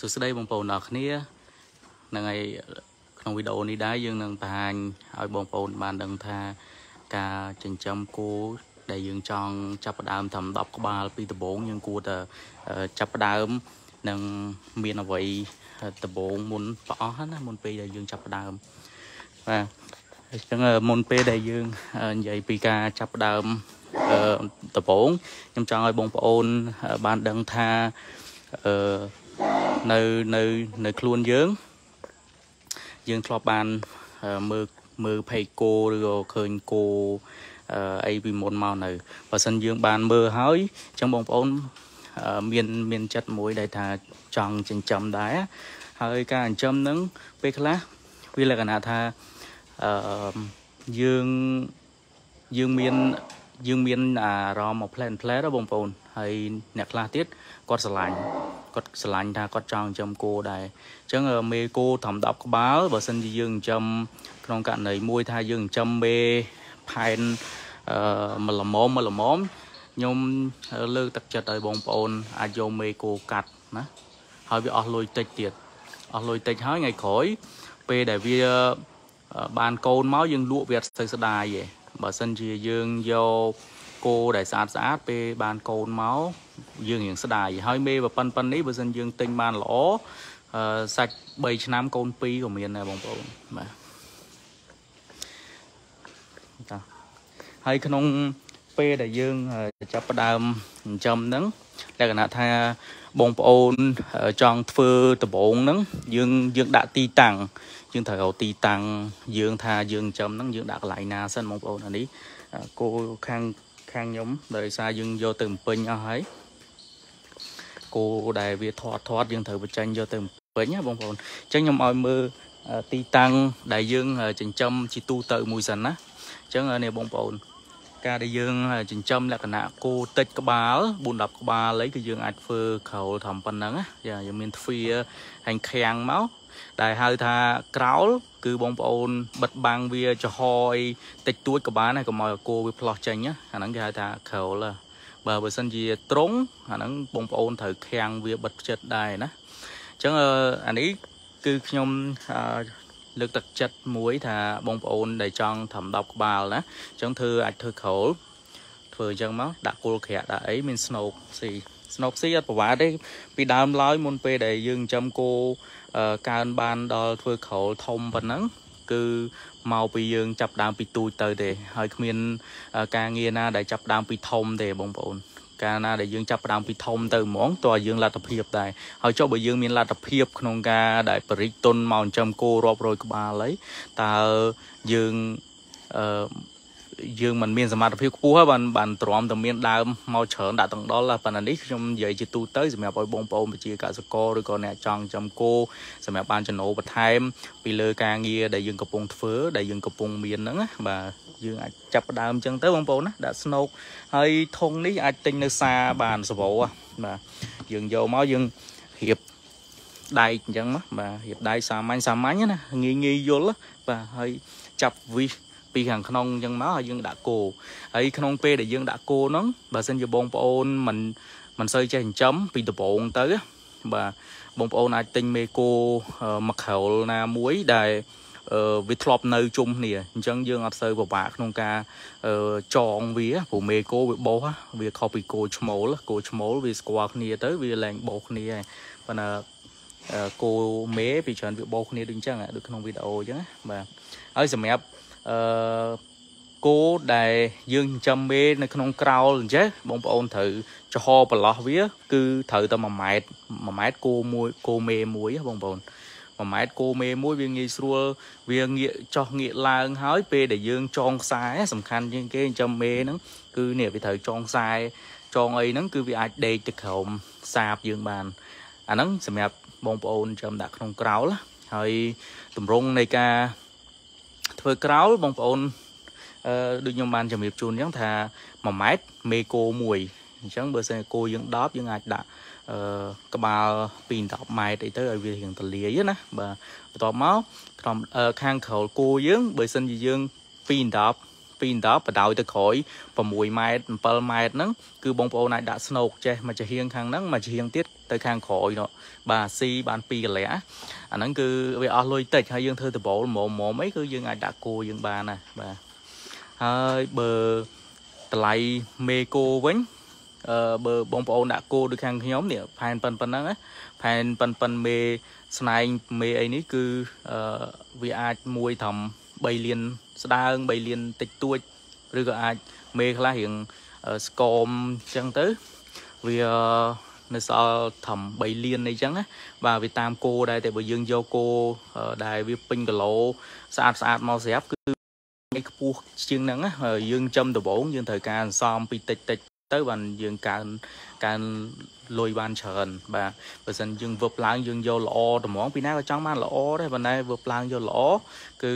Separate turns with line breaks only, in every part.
សួស្តីបងប្អូនអរគ្នានឹងហើយក្នុងវីដេអូនេះដែរយើងនឹងបង្ហាញឲ្យបងប្អូនបានដឹងថាការចិញ្ចឹមគោដែលយើងចង់ចាប់ផ្ដើមត្រឹម10ក្បាលពីដំបូងយើងគួរតែចាប់ផ្ដើមនឹងមានអ្វីដំបូងមុនប្រអស់ណាមុនពេលដែលយើងចាប់ផ្ដើមបាទអញ្ចឹងមុនពេលដែលយើងនិយាយពីការចាប់ផ្ដើមដំបូងខ្ញុំចង់ឲ្យបងប្អូនបានដឹងថាអឺ នៅនៅនៅខ្លួនយើងយើងធ្លាប់បានមើលមើលផេកគោឬក៏ឃើញគោអីពីមុនមកនៅបើសិនយើងបានមើលហើយអញ្ចឹងបងប្អូនមានមានចិត្តមួយដែលថាចង់ចិញ្ចឹមដែរហើយការចិញ្ចឹមនឹងពេលខ្លះវាលក្ខណៈថាអឺយើងយើងមានយើងមានអារម្មណ៍មក plan plan បងប្អូនហើយអ្នកខ្លះទៀតគាត់ស្រឡាញ់ គាត់ស្រឡាញ់ថាគាត់ចង់ចិញ្ចឹមគោដែរអញ្ចឹងមេគោត្រឹម10ក្បាលបើសិនជាយើងចិញ្ចឹមក្នុងករណីមួយថាយើងចិញ្ចឹមមេផែនអឺមួយល្មមមួយល្មមខ្ញុំលើកទឹកចិត្តឲ្យបងប្អូនអាចយកមេគោកាត់ណាហើយវាអស់លុយតិចទៀតអស់លុយតិចហើយថ្ងៃក្រោយពេលដែលវាបានកូនមកយើងលក់វាទៅស្ដាយឯងបើសិនជាយើងយកគោដែលស្អាតស្អាតពេលបានកូនមក យើងរៀងស្ដាយហើយមេប៉ុណ្ណប៉ុណ្នេះបើសិនយើងទិញបានល្អសាច់3ឆ្នាំកូន2ក៏មានដែរបងប្អូនបាទតាហើយក្នុងពេលដែលយើងចាប់ផ្ដើមចិញ្ចឹមហ្នឹងលក្ខណៈថាបងប្អូនចង់ធ្វើដំបងហ្នឹងយើងយើងដាក់ទីតាំងយើងត្រូវរកទីតាំងយើងថាយើងចិញ្ចឹមហ្នឹងយើងដាក់កន្លែងណាសិនបងប្អូនអានេះគោខាងខាងខ្ញុំដោយសារយើងយកទៅពេញអស់ហើយ គោដែលវាធាត់ធាត់យើងត្រូវបញ្ចេញយកទៅពេញណាបងប្អូនអញ្ចឹងខ្ញុំឲ្យមើលទីតាំងដែលយើងចិញ្ចឹមជាទូទៅមួយសិនណាអញ្ចឹងនេះបងប្អូនការដែលយើងចិញ្ចឹមលក្ខណៈគោតិចក្បាល4 10ក្បាលអីគឺយើងអាចធ្វើក្រោលធំប៉ុណ្ណឹងណាយើងមានទ្វាហាញខាំងមកដែលហៅថាក្រោលគឺបងប្អូនបិទបាំងវាចំហយតិចតួចក៏បានដែរកុំឲ្យគោវាផ្លោះចេញណាអាហ្នឹងគេហៅថាក្រោល បើបើសិនជាត្រង់អាហ្នឹងបងប្អូនត្រូវខាំងវាបិទចិត្តដែរណាអញ្ចឹងអានេះគឺខ្ញុំលើកទឹកចិត្តមួយថាបងប្អូនដែលចង់ធ្វើ10ក្បាលណាអញ្ចឹងធ្វើអាចធ្វើក្រោលធ្វើអញ្ចឹងមកដាក់គល់ក្រាក់ដាក់អីមានស្នូកស៊ីស្នូកស៊ីអត់ប្រវត្តិទេពីដើមឡើយមុនពេលដែលយើងចិញ្ចឹមគោកើនបានដល់ធ្វើក្រោលធំប៉ុណ្ណឹងគឺ មកពីយើងចាប់ដើមពីទូចទៅទេហើយគ្មានការងារណាដែលចាប់ដើមពីធំទេបងប្អូនកាលណាដែលយើងចាប់ផ្ដើមពីធំទៅហ្មងតើយើងលទ្ធភាពដែរហើយចុះបើយើងមានលទ្ធភាពក្នុងការដែលបរិចទុនមកចិញ្ចឹមគោរាប់រយក្បាលហើយតើយើងអឺ យើងមិនមានសមត្ថភាពខ្ពស់ហើយបានបានទ្រាំតែមានដើមមកច្រើនដាក់ទាំងដល់ប៉ុន្តែនេះខ្ញុំនិយាយជាទូទៅសម្រាប់ឲ្យបងប្អូនប្រជាកសិករឬក៏អ្នកចង់ចំគោសម្រាប់បានចំណូលបន្ថែម ពីលើការងារដែលយើងកំពុងធ្វើដែលយើងកំពុងមានហ្នឹងណាបាទយើងអាចចាប់ផ្ដើមអញ្ចឹងទៅបងប្អូនណាដាក់ស្នូកហើយធុងនេះអាចទិញនៅសាបានសវោបាទយើងយកមកយើងរៀបដែកអញ្ចឹងបាទរៀបដែកសាមញ្ញសាមញ្ញណាងាយងាយយល់បាទហើយចាប់វិស ពីខាងក្នុងអញ្ចឹងមកហើយយើងដាក់គោហើយក្នុងពេលដែលយើងដាក់គោហ្នឹងបើសិនជាបងប្អូនមិនមិនសូវចេះចិញ្ចឹមពីដំបូងទៅបាទបងប្អូនអាចទិញមេគោមួយក្រោលណាមួយដែលវាធ្លាប់នៅជុំគ្នាអញ្ចឹងយើងអត់សូវពិបាកក្នុងការចងវាព្រោះមេគោវាបោសវាខុសពីគោឈ្មោលគោឈ្មោលវាស្គាល់គ្នាទៅវាលែងបោសគ្នាហើយប៉ុន្តែគោមេពីច្រើនវាបោសគ្នាដូចអញ្ចឹងដូចក្នុងវីដេអូអញ្ចឹងបាទហើយសម្រាប់ អឺគោដែលយើងចិញ្ចឹមមេនៅក្នុងក្រោលអញ្ចឹងបងប្អូនត្រូវចំហប្រឡោះវា គឺត្រូវតែ1ម៉ែត្រ1ម៉ែត្រគោមួយគោមេមួយបងប្អូន1ម៉ែត្រគោមេមួយវាងាយស្រួលវាងាកចោះងាកឡើងហើយពេលដែលយើងចងខ្សែសំខាន់ជាងគេចិញ្ចឹមមេហ្នឹងគឺនេះវាត្រូវចងខ្សែចងអីហ្នឹងគឺវាអាចដេកទៅក្រោមសាបយើងបានអាហ្នឹងសម្រាប់បងប្អូនចាំដាក់ក្នុងក្រោលហើយតម្រង់នៃការ ធ្វើក្រោលបងប្អូនអឺដូចខ្ញុំបានជំរាបជូនអញ្ចឹងថា1ម៉ែត្រមេគោមួយអញ្ចឹងបើសិនគោយើង10យើងអាចដាក់អឺក្បាលពី10ម៉ែត្រអីទៅឲ្យវារៀងទលាយណាបាទបន្ទាប់មកក្រុមខាងក្រោលគោយើងបើសិនជាយើងពី10 ពី10បដោយទៅក្រោយ6ម៉ែត្រ7ម៉ែត្រហ្នឹងគឺបងប្អូនអាចដាក់ស្នូកចេះមកចាហៀងខាងហ្នឹងមកចាហៀងទៀតទៅខាងក្រោយនោះបាទស៊ីបាន2កន្លះអាហ្នឹងគឺវាអស់លុយតិចហើយយើងធ្វើដបូលមុំមុំអីគឺយើងអាចដាក់គោយើងបានណាបាទហើយបើតម្លៃមេគោវិញអឺបើបងប្អូនដាក់គោដូចខាងខ្ញុំនេះផែនប៉ុនប៉ុណ្ណឹងផែនប៉ុនប៉ុនមេស្នែងមេអីនេះគឺអឺវាអាចមួយត្រឹម3លាន ស្ដើង3លានតិចតួចឬក៏អាចមេខ្លះរៀងស្គមអញ្ចឹងទៅវានៅសល់ត្រឹម3លានអីចឹងណាបាទវាតាមគោដែរតែបើយើងយកគោដែលវាពេញគីឡូស្អាតស្អាតមកស្រាប់គឺខ្ពស់ជាងហ្នឹងណាយើងចំដំបងយើងត្រូវការសន្សំពីតិចតិចទៅបានយើងកើនកើនលុយបានច្រើនបាទបើសិនយើងវឹបឡើងយើងយកល្អត្មងពីណាក៏ចង់បានល្អដែរប៉ុន្តែវឹបឡើងយកល្អគឺ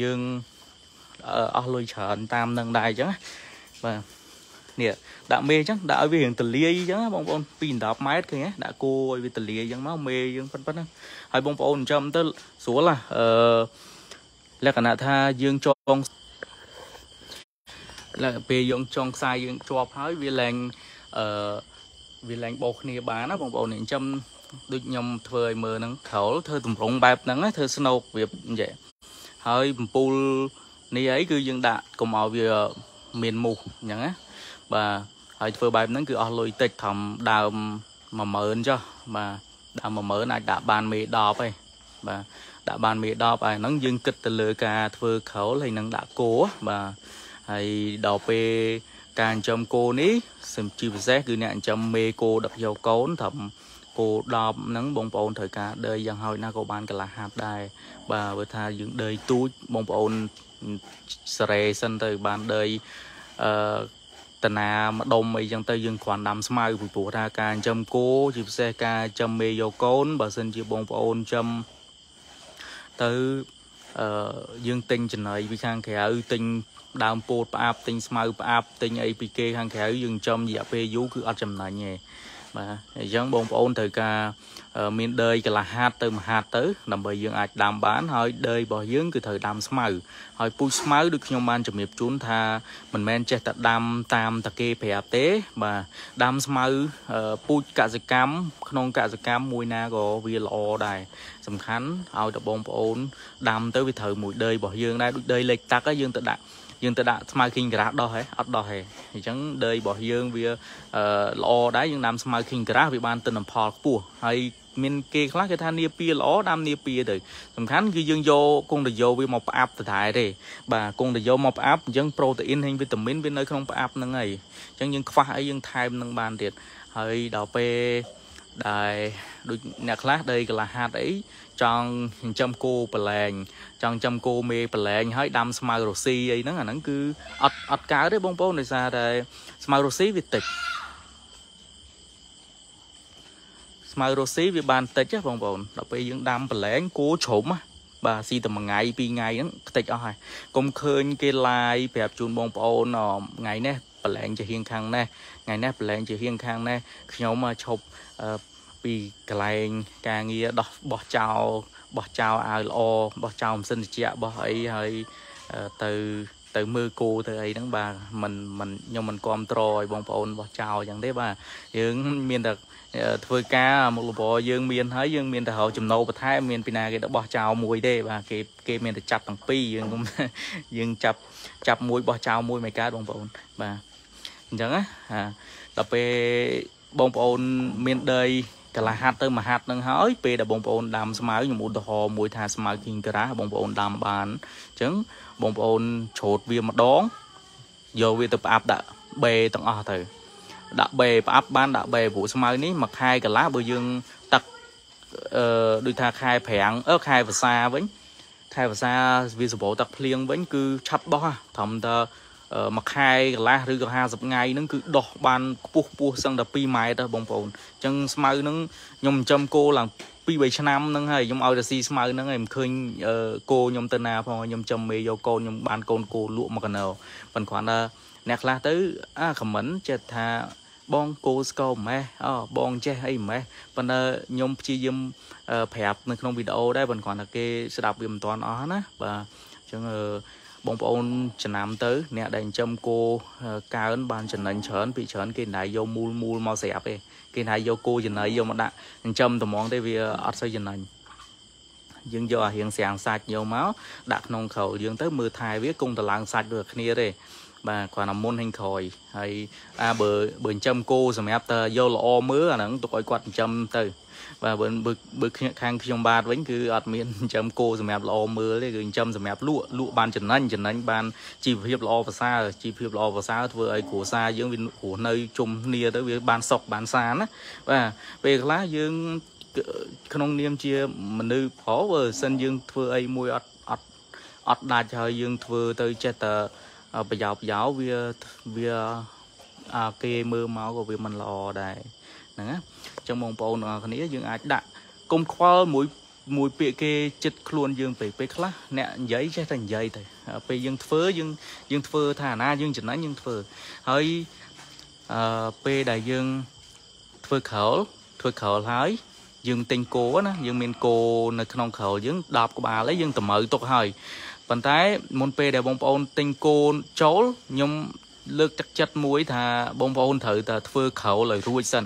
យើងអស់លុយច្រើនតាមនឹងដែរអញ្ចឹងបាទនេះដាក់មេអញ្ចឹងដាក់ឲ្យវារៀងទលាយអញ្ចឹងបងប្អូនពី10ម៉ែត្រឃើញទេដាក់គោឲ្យវាទលាយអញ្ចឹងមកមេយើងប៉ុណ្ប៉ុណ្ណឹងហើយបងប្អូនចាំទៅស្រួលណាអឺលក្ខណៈថាយើងចងឡើងពេលយើងចងខ្សែយើងជាប់ហើយវាឡើងអឺវាឡើងបោគ្នាបានណាបងប្អូនអញ្ចឹងដូចខ្ញុំធ្វើឲ្យមើលហ្នឹងក្រោលធ្វើតម្រង់បែបហ្នឹងធ្វើស្នូកវាអញ្ចឹង ហើយបំពូលនេះអីគឺយើងដាក់កុំឲ្យវាមានមូសអញ្ចឹងណាបាទហើយធ្វើបែបហ្នឹងគឺអស់លុយតិចត្រឹមដើម10000ចុះបាទដើម10000អាចដាក់បានមេ10ឯងបាទដាក់បានមេ10ហើយហ្នឹងយើងគិតទៅលើការធ្វើក្រោលហើយនឹងដាក់គោបាទហើយដល់ពេលការចិញ្ចឹមគោនេះសំជាពិសេសគឺអ្នកចិញ្ចឹមមេគោដឹកយកកូនត្រឹម គោ10ហ្នឹងបងប្អូនត្រូវការដីយ៉ាងហោចណាស់ក៏បានកន្លះហាត់ដែរបាទបើថាយើងដីទូចបងប្អូនសេរីសិនទៅបានដីអឺតាណាម្ដុំអីចឹងទៅយើងគ្រាន់ដាំស្មៅពីព្រោះថាការចិញ្ចឹមគោជាពិសេសការចិញ្ចឹមមេយកកូនបើសិនជាបងប្អូនចិញ្ចឹមទៅអឺយើងទិញចំណីពីខាងក្រៅទិញដើមពោតផ្អាប់ទិញស្មៅផ្អាប់ទិញអីពីគេខាងក្រៅយើងចំរយៈពេលយូរគឺអត់ចំណេញទេ បាទអញ្ចឹងបងប្អូនត្រូវការមានដីកន្លះហាត់ទៅមួយហាត់ទៅដើម្បីយើងអាចដាំបានហើយដីរបស់យើងគឺត្រូវដាំស្មៅហើយពូជស្មៅដូចខ្ញុំបានជំរាបជូនថាមិនមែនចេះតែដាំតាមតាគេប្រាប់ទេបាទដាំស្មៅពូជកសិកម្មក្នុងកសិកម្មមួយណាក៏វាល្អដែរសំខាន់ឲ្យតែបងប្អូនដាំទៅវាត្រូវមួយដីរបស់យើងដែរដូចដីលិចតាក់យើងទៅដាក់ យើងទៅដាក់ស្មៅ king grass ដោះហ៎អត់ដោះហ៎អញ្ចឹងដីរបស់យើងវាល្អដែរយើងដាំស្មៅ king grass វាបានទិន្នផលខ្ពស់ហើយមានគេខ្លះគេថានាពីល្អដាំនាពីទៅសំខាន់គឺយើងយកកុងតយោវាមកផ្អាប់ទៅដែរទេបាទកុងតយោមកផ្អាប់អញ្ចឹងប្រូតេអ៊ីនហើយវីតាមីនវានៅក្នុងផ្អាប់ហ្នឹងហើយអញ្ចឹងយើងខ្វះអីយើងថែមនឹងបានទៀតហើយដល់ពេល ដែលដូចអ្នកខ្លះដីកន្លះហាត់អីចង់ចិញ្ចឹមគោប្រឡែងចង់ចិញ្ចឹមគោមេប្រឡែងហើយដាំស្មៅរុស៊ីអីហ្នឹងអាហ្នឹងគឺអត់អត់កើតទេបងប្អូនដោយសារតែស្មៅរុស៊ីវាតិចស្មៅរុស៊ីវាបានតិចបងប្អូនដល់ពេលយើងដាំប្រឡែងគោជ្រុំបាទស៊ីតែមួយថ្ងៃពីរថ្ងៃហ្នឹងខ្ទេចអស់ហើយកុំឃើញគេឡាយប្រាប់ជូនបងប្អូនថ្ងៃនេះប្រឡែងជាហៀងខាងនេះថ្ងៃនេះប្រឡែងជាហៀងខាងនេះខ្ញុំឈប់ ពីកន្លែងការងារដោះបោះចោលបោះចោលអាវល្អបោះចោលម៉ាស៊ីនត្រជាក់បោះអីហើយទៅទៅមើលគោទៅអីហ្នឹងបាទมันมันខ្ញុំមិនគ្រប់ត្រឲ្យបងប្អូនបោះចោលអញ្ចឹងទេបាទយើងមានតែធ្វើការមុខរបរយើងមានហើយយើងមានតែរកចំណូលបន្ថែមមានពីណាគេទៅបោះចោលមួយទេបាទគេគេមានតែចាប់ទាំងពីរយើងយើងចាប់ចាប់មួយបោះចោលមួយមិនកើតបងប្អូនបាទអញ្ចឹងណាដល់ពេលបងប្អូនមានដី កន្លះហាត់ទៅមួយហាត់នឹងហើយពេលដែលបងប្អូនដាំស្មៅខ្ញុំឧទាហរណ៍មួយថាស្មៅ King Grass បងប្អូនដាំបានអញ្ចឹងបងប្អូនច្រូតវាម្ដងយកវាទៅផ្អាប់ដាក់បេទាំងអស់ទៅដាក់បេផ្អាប់បានដាក់បេព្រោះស្មៅនេះមួយខែកន្លះបើយើងទឹកអឺដូចថាខែប្រាំងអឺខែវស្សាវិញខែវស្សាវាសម្បូរទឹកភ្លៀងវិញគឺឆាប់បោះត្រឹមតែ មួយខែកន្លះឬក៏50ថ្ងៃហ្នឹងគឺដោះបានខ្ពស់ខ្ពស់សឹងតែ2ម៉ែត្របងប្អូនអញ្ចឹងស្មៅហ្នឹងខ្ញុំចិញ្ចឹមគោឡើង2 3ឆ្នាំហ្នឹងហើយខ្ញុំឲ្យតែស៊ីស្មៅហ្នឹងហើយមិនឃើញគោខ្ញុំទៅណាផងខ្ញុំចិញ្ចឹមមេយកកូនខ្ញុំបានកូនកោលក់មកកណោប៉ុន្តែគ្រាន់តែអ្នកខ្លះទៅអាខមមិនចិត្តថាបងគោស្គរម៉េះអូបងចេះអីម៉េះប៉ុន្តែខ្ញុំព្យាយាមប្រាប់នៅក្នុងវីដេអូដែរប៉ុន្តែគ្រាន់តែគេស្ដាប់វាមិនទាន់អស់ណាបាទអញ្ចឹងអឺ បងប្អូនចំណាំទៅ អ្នកដែលចិញ្ចឹមគោកើនបានចំណេញច្រើនពីច្រើនគេណៃយកមូលមូលមកស្រាប់ទេគេណៃយកគោចំណៃយកមកដាក់ចិញ្ចឹមត្មងទេវាអត់សូវចំណេញយើងយកអារៀងស្រាំងសាច់យកមកដាក់ក្នុងក្រោលយើងទៅមើលថែវាគង់តឡើងសាច់ដូចគ្នាទេបាទគ្រាន់តែមុនហេងក្រោយហើយអាបើបើចិញ្ចឹមគោសម្រាប់តើយកល្អមើលអាហ្នឹងទុកឲ្យគាត់ចិញ្ចឹមទៅ បាទបើបើខាងខ្ញុំបាទវិញគឺអត់មានចិញ្ចឹមគោសម្រាប់ល្អមើលទេគឺចិញ្ចឹមសម្រាប់លក់លក់បានចំណេញចំណេញបានជីវភាពល្អប្រសើរជីវភាពល្អប្រសើរធ្វើឲ្យគ្រួសារយើងវារស់នៅជុំគ្នាទៅវាបានសុខបានសានណាបាទពេលខ្លះយើងក្នុងនាមជាមនុស្សប្រុសបើសិនយើងធ្វើអីមួយអត់អត់អត់ដាច់ហើយយើងធ្វើទៅចេះតែប្រយោប្រយោវាវាអាគេមើលមកក៏វាមិនល្អដែរហ្នឹងណាអញ្ចឹងបងប្អូនទាំងអស់គ្នាយើងអាចដាក់គុំខ្វល់មួយមួយពាក្យគេចិត្តខ្លួនយើងពេកពេលខ្លះអ្នកនិយាយចេះតែនិយាយទៅពេលយើងធ្វើយើងយើងធ្វើថាអាណាយើងចំណេញយើងធ្វើហើយអឺពេលដែលយើងធ្វើក្រោលធ្វើក្រោលហើយយើងទិញគោណាយើងមានគោនៅក្នុងក្រោលយើង10ក្បាលហើយយើងតម្រូវទុកហើយប៉ុន្តែមុនពេលដែលបងប្អូនទិញគោចូលខ្ញុំលើកទឹកចិត្តមួយថាបងប្អូនត្រូវតែធ្វើក្រោលឲ្យរួចសិន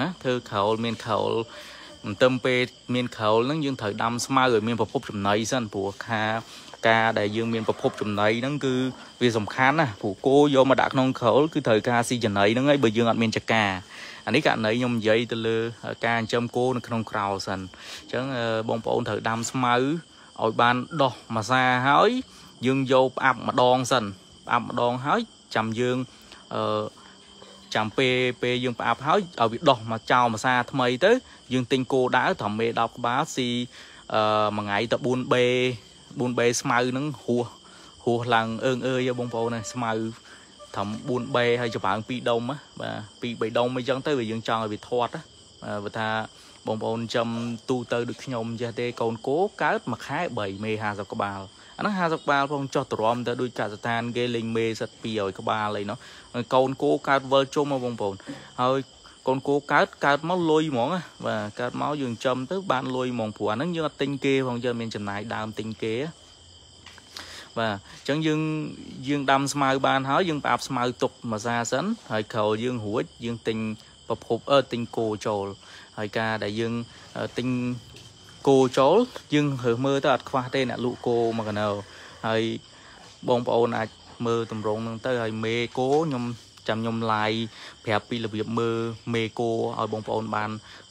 ណាធ្វើក្រោលមានក្រោលមិនទៅពេលមានក្រោលហ្នឹងយើងត្រូវដាំស្មៅឲ្យមានប្រភពចំណីសិនព្រោះខាការដែលយើងមានប្រភពចំណីហ្នឹងគឺវាសំខាន់ណាព្រោះគោយកមកដាក់ក្នុងក្រោលគឺត្រូវការស៊ីចំណីហ្នឹងហើយបើយើងអត់មានចកាអានេះករណីខ្ញុំនិយាយទៅលើការចិញ្ចឹមគោនៅក្នុងក្រោលសិនអញ្ចឹងបងប្អូនត្រូវដាំស្មៅឲ្យបានដោះមួយសាហើយយើងយកផ្អាប់ម្ដងសិនផ្អាប់ម្ដងហើយចាំយើងអឺ ចាំពេលពេលយើងផ្អាប់ហើយឲ្យវាដោះមកចោលមួយសាថ្មីទៅយើងទិញគោដើត្រឹមមេ10ក្បាលស៊ីអឺមួយថ្ងៃទៅ 4B 4B ស្មៅហ្នឹងហួសហួសឡើងអើងអើយបងប្អូនណាស្មៅត្រឹម 4B ហើយចម្រើង2ដុំបាទ2 3ដុំអីចឹងទៅវាយើងចង់ឲ្យវាធាត់ណាបើថាបងប្អូនចំទូទៅដូចខ្ញុំចេះទេកូនគោកើតមួយខែ3មេ50ក្បាល អាហ្នឹង50ក្បាលផងចោះទ្រាំទៅដូចកសិដ្ឋានគេលេងមេសិត200ក្បាលអីនោះកូនគោកើតវិលជុំមកបងប្អូនហើយកូនគោកើតកើតមកលុយហ្មងបាទកើតមកយើងចំទៅបានលុយហ្មងព្រោះអាហ្នឹងយើងអត់ទិញគេផងយើងមានចំណាយដើមទិញគេបាទអញ្ចឹងយើងយើងដាំស្មៅបានហើយយើងផ្អាប់ស្មៅទុកមួយសាសិនហើយក្រោយយើងរួចយើងទិញប្រភពអឺទិញគោចូលហើយការដែលយើងទិញ គោចូលយើងរើសមើលទៅអត់ខ្វះទេអ្នកលក់គោមួយកណោហើយបងប្អូនអាចមើលតម្រងនឹងទៅហើយមេគោខ្ញុំចាំខ្ញុំ live ប្រាប់ពីរបៀបមើលមេគោឲ្យបងប្អូនបាន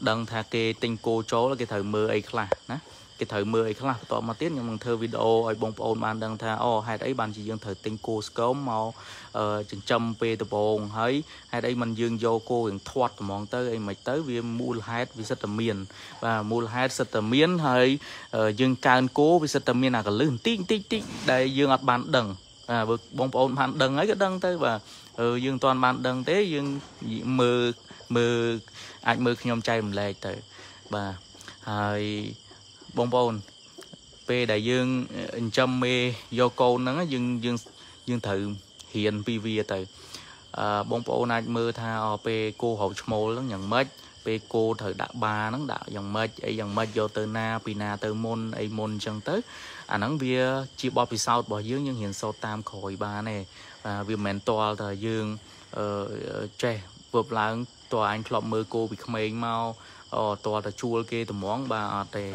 ដឹងថាគេទិញគោចូលគេត្រូវមើលអីខ្លះណា គេត្រូវមើលអីខ្លះបន្ទាប់មកទៀតខ្ញុំនឹងធ្វើវីដេអូឲ្យបងប្អូនបានដឹងថាអូហេតុអីបានជាយើងត្រូវទិញគោស្គមមកចិញ្ចឹមពេលដំបូងហើយហេតុអីមិនយើងយកគោរៀងធាត់ត្មងទៅអីមិនទៅវាមូលហេតុវាសិតតែមានបាទមូលហេតុសិតតែមានហើយយើងកើនគោវាសិតតែមានអាកលឹះបន្តិចបន្តិចតិចដែលយើងអត់បានដឹងបាទបើបងប្អូនបានដឹងហើយក៏ដឹងទៅបាទយើងមិនទាន់បានដឹងទេយើងមើលមើលអាចមើលខ្ញុំចែករំលែកទៅបាទហើយ បងប្អូន ពេលដែលយើងចិញ្ចឹមមេយកកូនហ្នឹងយើងយើងយើងត្រូវរៀនពីវាទៅអឺបងប្អូនអាចមើលថាពេលគោរោឈ្មោលហ្នឹងយ៉ាងម៉េចពេលគោត្រូវដាក់បាហ្នឹងដាក់យ៉ាងម៉េចអីយ៉ាងម៉េចយកទៅណាពីណាទៅមុនអីមុនអញ្ចឹងទៅអាហ្នឹងវាជាបទពិសោធន៍របស់យើងយើងរៀនសូត្រតាមក្រោយបានទេបាទវាមិនមែនតល់តែយើងអឺចេះធ្វើឡើងតើអញធ្លាប់មើលគោពីក្មេងមកអូ តើតែជួលគេត្មងបាទអត់ទេ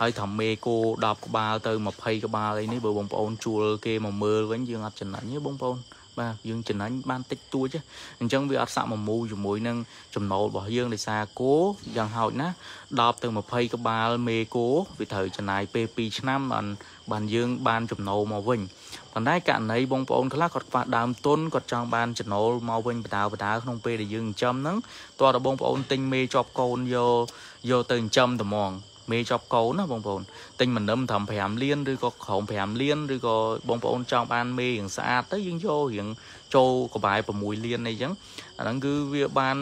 ហើយថាមេគោ10ក្បាលទៅ20ក្បាលអីនេះបើបងប្អូនជួលគេមកមើលវិញយើងអត់ចំណេញទេបងប្អូនបាទយើងចំណេញបានតិចតួចអញ្ចឹងវាអត់សាក់មកមូជាមួយនឹងចំណូលរបស់យើងដោយសារគោយ៉ាងហោចណា10ទៅ20ក្បាលមេគោវាត្រូវចំណាយពេល2ឆ្នាំបានបានយើងបានចំណូលមកវិញ ប៉ុន្តែករណីបងប្អូនខ្លះគាត់ខ្វះដើមទុនគាត់ចង់បានចំណូលមកវិញបដាបដាក្នុងពេលដែលយើងចិញ្ចឹមហ្នឹងតើតើបងប្អូនទិញមេជាប់កូនយកយកទៅចិញ្ចឹមតែហ្មងមេជាប់កូនណាបងប្អូនទិញមិននឹមត្រឹម5លានឬក៏ក្រោម5លានឬក៏បងប្អូនចង់បានមេរៀងស្អាតទៅយើងយករៀងចូលក្បែរ6លានអីចឹងអាហ្នឹងគឺវាបាន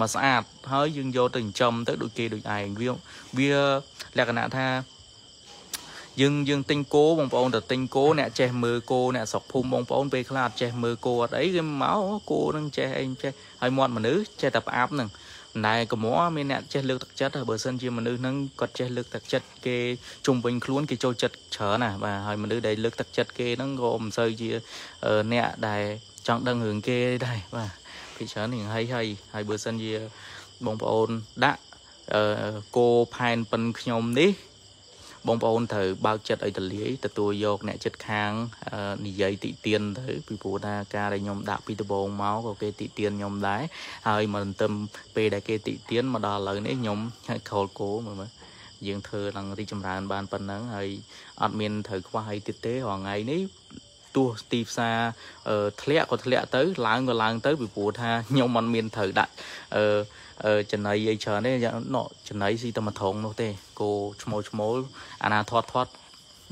មកស្អាតហើយយើងយកទៅចិញ្ចឹមទៅដូចគេដូចឯងវាវាលក្ខណៈថា យើងយើងទិញគោបងប្អូនទៅទិញគោអ្នកចេះមើលគោអ្នកស្រុកភូមិបងប្អូនពេលខ្លះអត់ចេះមើលគោអត់អីគេមកគោនឹងចេះអីចេះហើយមាត់មនុស្សចេះតែផ្អាប់នឹងតែកំមមានអ្នកចេះលើកទឹកចិត្តបើសិនជាមនុស្សហ្នឹងគាត់ចេះលើកទឹកចិត្តគេជុំវិញខ្លួនគេចូលចិត្តច្រើនណាបាទហើយមនុស្សដែលលើកទឹកចិត្តគេហ្នឹងក៏មិនសូវជាអ្នកដែលចង់ដឹងរឿងគេដែរបាទពីច្រើននឹងហើយហើយហើយបើសិនជាបងប្អូនដាក់គោផែនប៉ិនខ្ញុំនេះ បងប្អូនត្រូវបើកចិត្តឲ្យទលាយទទួលយកអ្នកចិត្តខាងនិយាយតិទៀនទៅពីព្រោះថាការដែលខ្ញុំដាក់ពីដំបូងមកក៏គេតិទៀនខ្ញុំដែរហើយមិនទន្ទឹមពេលដែលគេតិទៀនមកដល់ឥឡូវនេះខ្ញុំខលគោមើលមើលយើងធ្វើឡើងរីចម្រើនបានប៉ុណ្ណឹងហើយអត់មានត្រូវខ្វះអីទៀតទេរាល់ថ្ងៃនេះ ទោះទីផ្សារធ្លាក់ក៏ធ្លាក់ទៅឡើងក៏ឡើងទៅពីព្រោះថាខ្ញុំមិនមានត្រូវដាក់អឺចំណៃអីច្រើនទេណោចំណៃស៊ីតែមួយត្រង់នោះទេគោឈ្មោលឈ្មោលអាណាធាត់ធាត់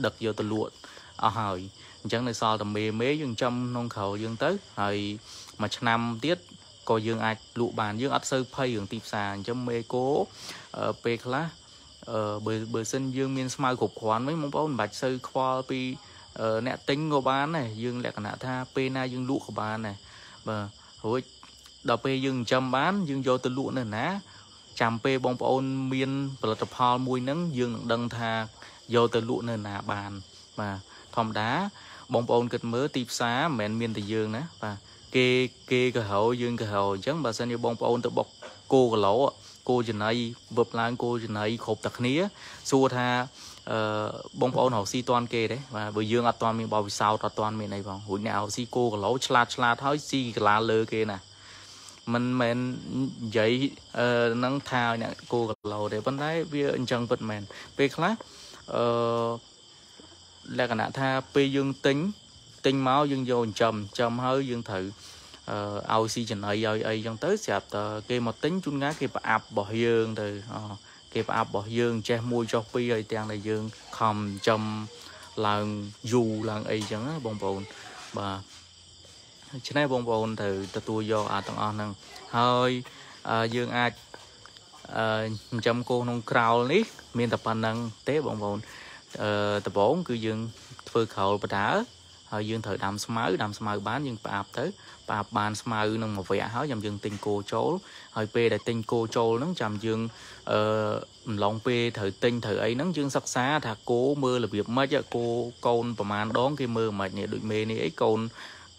ដឹកយកទៅលក់អស់ហើយអញ្ចឹងនៅសល់តែមេមេយើងចំក្នុងក្រោលយើងទៅហើយមួយឆ្នាំទៀតក៏យើងអាចលក់បានយើងអត់សូវភ័យរឿងទីផ្សារអញ្ចឹងមេគោពេលខ្លះអឺបើបើសិនយើងមានស្មៅគ្រប់គ្រាន់វិញបងប្អូនមិនបាច់សូវខ្វល់ពី អ្នកទិញក៏បានដែរយើងលក្ខណៈថាពេលណាយើងលក់ក៏បានដែរបាទរួចដល់ពេលយើងចិញ្ចឹមបាន យើងយកទៅលក់នៅណាចាំពេលបងប្អូនមានផលិតផលមួយហ្នឹងយើងនឹងដឹងថាយកទៅលក់នៅណាបានបាទធម្មតាបងប្អូនគិតមើលទីផ្សារមិនមែនមានតែយើងណាបាទគេគេក៏ហៅយើងក៏ហៅអញ្ចឹងបើសិនជាបងប្អូនទៅបុកគោគីឡូគោចំណៃវឹបឡើងគោចំណៃគ្រប់តែគ្នាសួរថា អឺបងប្អូនរកស៊ីតាន់គេទេបាទបើយើងអត់តាន់មានបបវិសោតអត់តាន់មានអីផងរួចអ្នករកស៊ីគោគីឡូឆ្លាតឆ្លាតហើយស៊ីកលាលើគេណាមិនមែននិយាយអឺនឹងថាឲ្យអ្នកគោគីឡូទេប៉ុន្តែវាអញ្ចឹងពិតមែនពេលខ្លះអឺលក្ខណៈថាពេលយើងទិញទិញមកយើងយកចិញ្ចឹមចិញ្ចឹមហើយយើងត្រូវអឺឲ្យស៊ីចំណីឲ្យអីចឹងទៅស្រាប់តែគេមកទិញជួនកាលគេប្រអាប់របស់យើងទៅ គេប្រអាប់របស់យើង ចេះមួយចុះពីរហើយទាំងដែលយើងខំចិញ្ចឹមឡើងយូរឡើងអីចឹងណាបងប្អូនបាទដូច្នេះបងប្អូនត្រូវទទួលយកអាទាំងអស់ហ្នឹងហើយយើងអាចចិញ្ចឹមគោក្នុងក្រោលនេះ មានតែប៉ុណ្្នឹងទេបងប្អូនអឺដំបូងគឺយើងធ្វើក្រោលបដា ហើយយើងត្រូវដាំស្មៅដាំស្មៅបានយើងផ្អាប់ទៅផ្អាប់បានស្មៅនឹងមួយវគ្គហើយចាំយើងទិញគោចូលហើយពេលដែលទិញគោចូលហ្នឹងចាំយើងអឺអំឡុងពេលត្រូវទិញត្រូវអីហ្នឹងយើងសិក្សាថាគោមើលរបៀបម៉េចគោកូនប្រមាណដងគេមើលម៉េចនេះដូចមេនេះអីកូន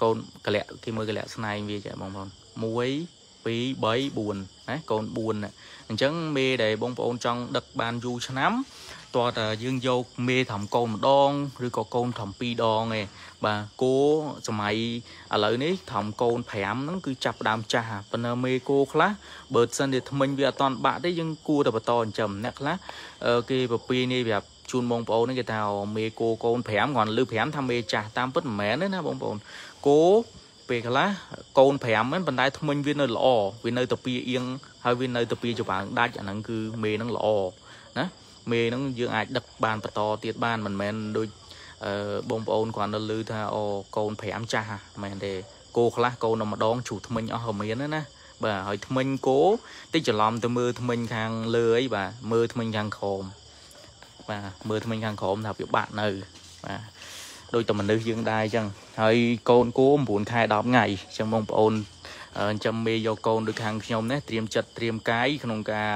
កូនកលៈគេមើលកលៈស្នែងវាចាបងប្អូន1 2 3 4ណាកូន4ណាអញ្ចឹងមេដែលបងប្អូនចង់ដឹកបានយូរឆ្នាំ តើតើយើងយកមេត្រឹមកូនម្ដងឬក៏កូនត្រឹម2ដងឯងបាទគោសម័យឥឡូវនេះត្រឹមកូន5ហ្នឹងគឺចាប់ដើមចាស់ប៉ុន្តែមេគោខ្លះបើសិនជាថ្មិញវាអត់តន់បាក់ទេយើងគួរតែបន្តចិញ្ចឹមអ្នកខ្លះគេប្រពីនេះប្រាប់ជូនបងប្អូនគេថាមេគោកូន5គាត់លើ5ថាមេចាស់តាមពិតមិនមែនទេណាបងប្អូនគោពេលខ្លះកូន5ហ្នឹងប៉ុន្តែថ្មិញវានៅល្អវានៅតែពីអៀងហើយវានៅតែពីច្បាំងដាច់អាហ្នឹងគឺមេហ្នឹងល្អណា មេហ្នឹងយើងអាចដឹកបានបន្តទៀតបានមិនមែនដូចអឺបងប្អូនគាត់នៅលឺថាអូកូន5ចាស់មែនទេគោខ្លះកូនតែម្ដងជ្រូថ្មិញអស់ក៏មានណាបាទហើយថ្មិញគោតិចច្រឡំទៅមើលថ្មិញខាងលើអីបាទមើលថ្មិញខាងក្រោមបាទមើលថ្មិញខាងក្រោមថាវាបាក់នៅបាទដូចតែមនុស្សយើងដែរអញ្ចឹងហើយកូនគោ9ខែ10ថ្ងៃអញ្ចឹងបងប្អូនចិញ្ចឹមមេយកកូនដូចខាងខ្ញុំនេះត្រៀមចិត្តត្រៀមកាយក្នុងការ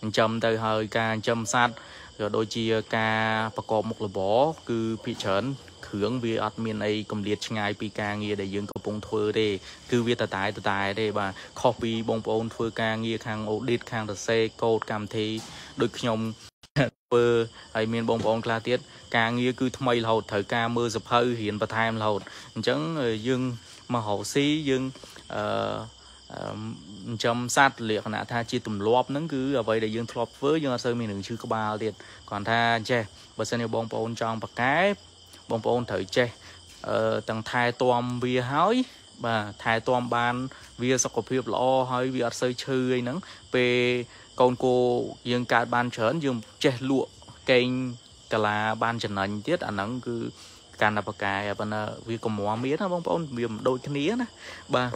ចិញ្ចឹមទៅហើយការចិញ្ចឹមសត្វក៏ដូចជាការប្រកបមុខរបរគឺភាគច្រើនគ្រឿងវាអត់មានអីកម្លាតឆ្ងាយពីការងារដែលយើងកំពុងធ្វើទេគឺវាតតែតតែទេបាទខុសពីបងប្អូនធ្វើការងារខាង audit ខាងសរសេរកូដកម្មវិធីដូចខ្ញុំធ្វើហើយមានបងប្អូនខ្លះទៀតការងារគឺថ្មីរហូតត្រូវការមើលសភៅរៀនបន្ថែមរហូតអញ្ចឹងយើងមករកស៊ីយើងអឺ ចិញ្ចឹមសត្វលក្ខណៈថាជាទម្លាប់ហ្នឹងគឺអ្វីដែលយើងធ្លាប់ធ្វើយើងអត់សូវមាននឹងឈឺក្បាលទៀតគ្រាន់ថាចេះបើសិនជាបងប្អូនចង់ប្រកែបងប្អូនត្រូវចេះអឺទាំងថែទាំវាហើយបាទថែទាំបានវាសុខភាពល្អហើយវាអត់សូវឈឺអីហ្នឹងពេលកូនគោយើងកើតបានច្រើនយើងចេះលក់កេងកាឡាបានចំណេញទៀតអាហ្នឹងគឺកាន់តែប្រកែប៉ុន្តែវាកុំមមានណាបងប្អូនវាមិនដូចគ្នាណាបាទ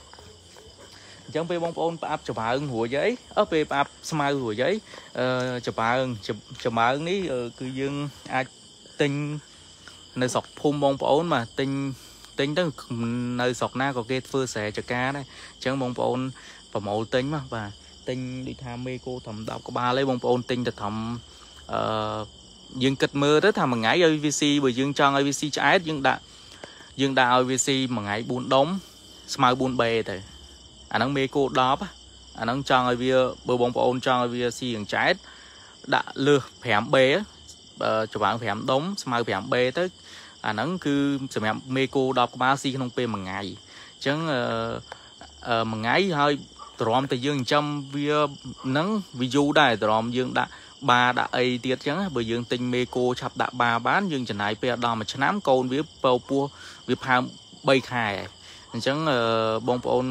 អញ្ចឹងពេលបងប្អូនផ្អាប់ច្បើងរួចអីអើពេលផ្អាប់ស្មៅរួចអីអឺច្បើងច្បើងនេះគឺយើងអាចទិញនៅស្រុកភូមិបងប្អូនបាទទិញទិញទៅនៅស្រុកណាក៏គេធ្វើស្រែចកាដែរអញ្ចឹងបងប្អូនប្រមូលទិញមកបាទទិញដូចថាមេគោត្រឹម10ក្បាលឯងបងប្អូនទិញទៅត្រឹមអឺយើងគិតមើលទៅថាមួយថ្ងៃឲ្យវាស៊ីបើយើងចង់ឲ្យវាស៊ីឆ្អែតយើងដាក់យើងដាក់ឲ្យវាស៊ីមួយថ្ងៃ4ដុំស្មើ 4B ទៅ អាហ្នឹងមេគោ10អាហ្នឹងចង់ឲ្យវាបើបងប្អូនចង់ឲ្យវាស៊ីយ៉ាងឆ្អែតដាក់លើស 5B ច្រវាង5ដុំស្មើ 5B ទៅអាហ្នឹងគឺសម្រាប់មេគោ10ក្បាលស៊ីក្នុងពេលមួយថ្ងៃអញ្ចឹងអឺមួយថ្ងៃហើយទ្រាំតែយើងចិញ្ចឹមវាហ្នឹងវាយូរដែរទ្រាំយើងដាក់បាដាក់អីទៀតចឹងបើយើងទិញមេគោឆាប់ដាក់បាបានយើងចំណាយពេលដល់មួយឆ្នាំកូនវាពោពោះវាផើម3ខែអញ្ចឹងបងប្អូន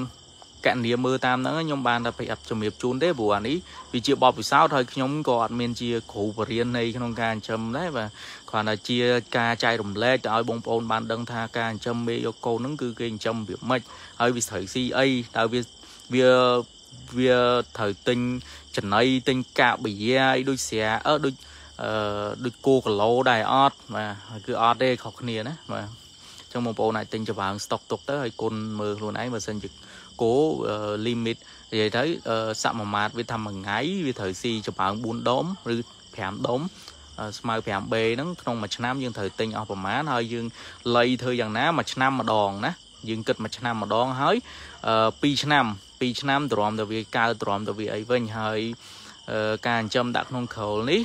កណនីមើលតាមហ្នឹងខ្ញុំបានតែប្រយ័ត្នជំរាបជូនទេព្រោះអានេះវាជាបបពិសោធន៍ហើយខ្ញុំក៏អត់មានជាគ្រូបរិញ្ញានៃក្នុងការចិញ្ចឹមដែរបាទគ្រាន់តែជាការចែករំលែកទៅឲ្យបងប្អូនបានដឹងថាការចិញ្ចឹមមេយកកូនហ្នឹងគឺគេចិញ្ចឹមវាម៉េចហើយវាត្រូវស៊ីអីតើវាវាវាត្រូវទិញចំណីទិញកាបិយាអីដូចស្រាអឺដូចអឺដូចគោគីឡូដែរអត់បាទគឺអត់ទេខុសគ្នាណាបាទចឹងបងប្អូនអាចទិញច្បើងស្តុកទុកទៅហើយគុណមើលខ្លួនឯងបើសិនជា គោ limit និយាយទៅសមាមាត្រវាថាមួយថ្ងៃវាត្រូវស៊ីច្បើង4ដុំឬ5ដុំស្មើ 5B ហ្នឹងក្នុងមួយឆ្នាំយើងត្រូវទិញអស់ប្រមាណហើយយើងលៃធ្វើយ៉ាងណាមួយឆ្នាំម្ដងណាយើងគិតមួយឆ្នាំម្ដងហើយ2ឆ្នាំ2ឆ្នាំទ្រាំទៅវាកើតទ្រាំទៅវាអីវិញហើយការចិញ្ចឹមដាក់ក្នុងក្រោលនេះ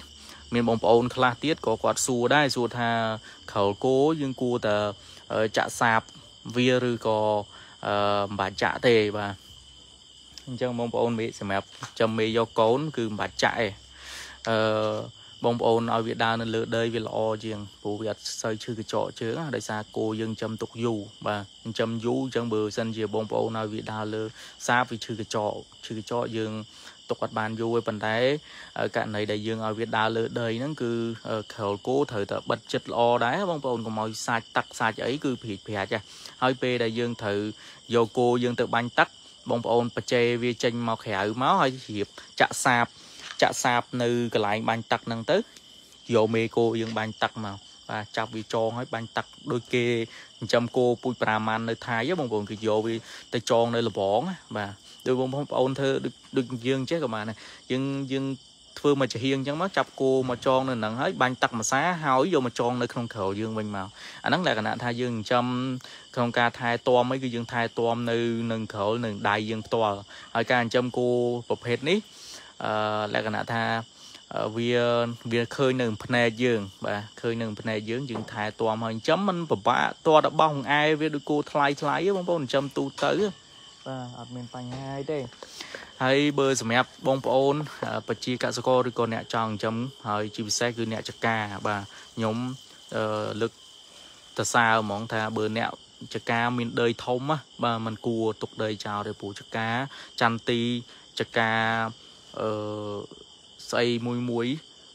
មានបងប្អូនខ្លះទៀតក៏គាត់សួរដែរសួរថាក្រោលគោយើងគួរតែចាក់សាបវាឬក៏ អឺមិនបាច់ចាក់ទេបាទអញ្ចឹងបងប្អូនមេសម្រាប់ចំមេយកកូន គឺមិនបាច់ចាក់ទេអឺបងប្អូនឲ្យវាដើរនៅលើដីវាល្អជាងព្រោះវាអត់សូវឈឺកញ្ចក់ជើងដោយសារគោយើងចំទុកយូរបាទចិញ្ចឹមយូរអញ្ចឹងបើសិនជាបងប្អូនឲ្យវាដើរលើសាបវាឈឺកញ្ចក់ឈឺកញ្ចក់យើង ទុកអត់បានយូរទេប៉ុន្តែករណីដែលយើងឲ្យវាដើរលើដីហ្នឹងគឺក្រោលគោត្រូវតែបិទចិត្តល្អដែរបងប្អូនកុំឲ្យសាច់ទឹកសាច់អីគឺព្រាចព្រាចហើយពេលដែលយើងត្រូវយកគោយើងទៅបាញ់ទឹកបងប្អូនបច្ចេវាចេញមកក្រៅមកហើយជ្រាបចាក់សាបចាក់សាបនៅកន្លែងបាញ់ទឹកហ្នឹងទៅយកមេគោយើងបាញ់ទឹកមកបាទចាប់វាចងហើយបាញ់ទឹកដូចគេចិញ្ចឹមគោពូជ5ម៉ាន់នៅថៃបងប្អូនគឺយកវាទៅចងនៅលបងបាទ ដូចបងប្អូនធ្វើដូចដូចយើងចេះក៏បានដែរយើងយើងធ្វើមកចាហៀងអញ្ចឹងមកចាប់គោមកចងនៅហ្នឹងហើយបាញ់ទឹកម្សាហើយយកមកចងនៅក្នុងក្រោលយើងវិញមកអាហ្នឹងលក្ខណៈថាយើងចិញ្ចឹមក្នុងការថែទាំអីគឺយើងថែទាំនៅនឹងក្រោលនឹងដៃយើងផ្ទាល់ហើយការចិញ្ចឹមគោប្រភេទនេះអឺលក្ខណៈថាវាវាឃើញនៅភ្នែកយើង បាទឃើញនៅភ្នែកយើងយើងថែទាំហើយចិញ្ចឹមมันពិបាកតតបោះអែវាដូចគោថ្លៃថ្លៃបងប្អូនចិញ្ចឹមទូទៅ បាទអត់មានបញ្ហាអីទេហើយបើសម្រាប់បងប្អូនប្រជាកសិករឬក៏អ្នកចង់ចិញ្ចឹមហើយជាពិសេសគឺអ្នកចកាបាទខ្ញុំលើកតសើហ្មងថាបើអ្នកចកាមានដីធំបាទมันគួរទុកដីចោលទេព្រោះចកាចន្ទទីចកាអឺស្អីមួយមួយ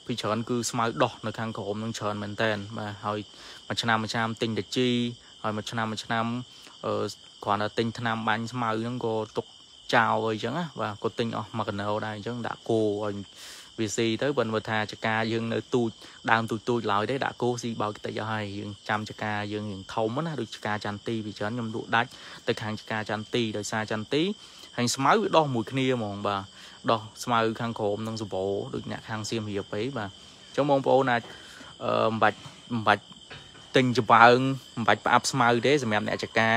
ពីច្រើនគឺស្មៅដោះនៅខាងក្រោមនឹងច្រើនមែនតើបាទហើយមួយឆ្នាំមួយឆ្នាំទិញតាជីហើយមួយឆ្នាំមួយឆ្នាំអឺ គ្រាន់តែទិញថ្នាំបាញ់ស្មៅហ្នឹងក៏ទុកចោលអីចឹងណាបាទក៏ទិញអស់មួយកណោដែរអញ្ចឹងដាក់គោឲ្យវាស៊ីទៅបើមើលថាចកាយើងនៅទូចដើមទូចទូចឡើយទេដាក់គោស៊ីបើកតិចឲ្យហើយយើងចាំចកាយើងយើងធំណាដូចចកាចន្ទទីវាច្រើនខ្ញុំលក់ដាច់ទៅខាងចកាចន្ទទីដោយសារចន្ទទីហើយស្មៅវាដោះមួយគ្នាហ្មងបាទដោះស្មៅខាងក្រោមនិងសបោដូចអ្នកខាងសៀមរាបអីបាទអញ្ចឹងបងប្អូនអាចអឺមិនបាច់មិនបាច់ ទិញច្បើងមិនបាច់ផ្អាប់ស្មៅទេសម្រាប់អ្នកចកា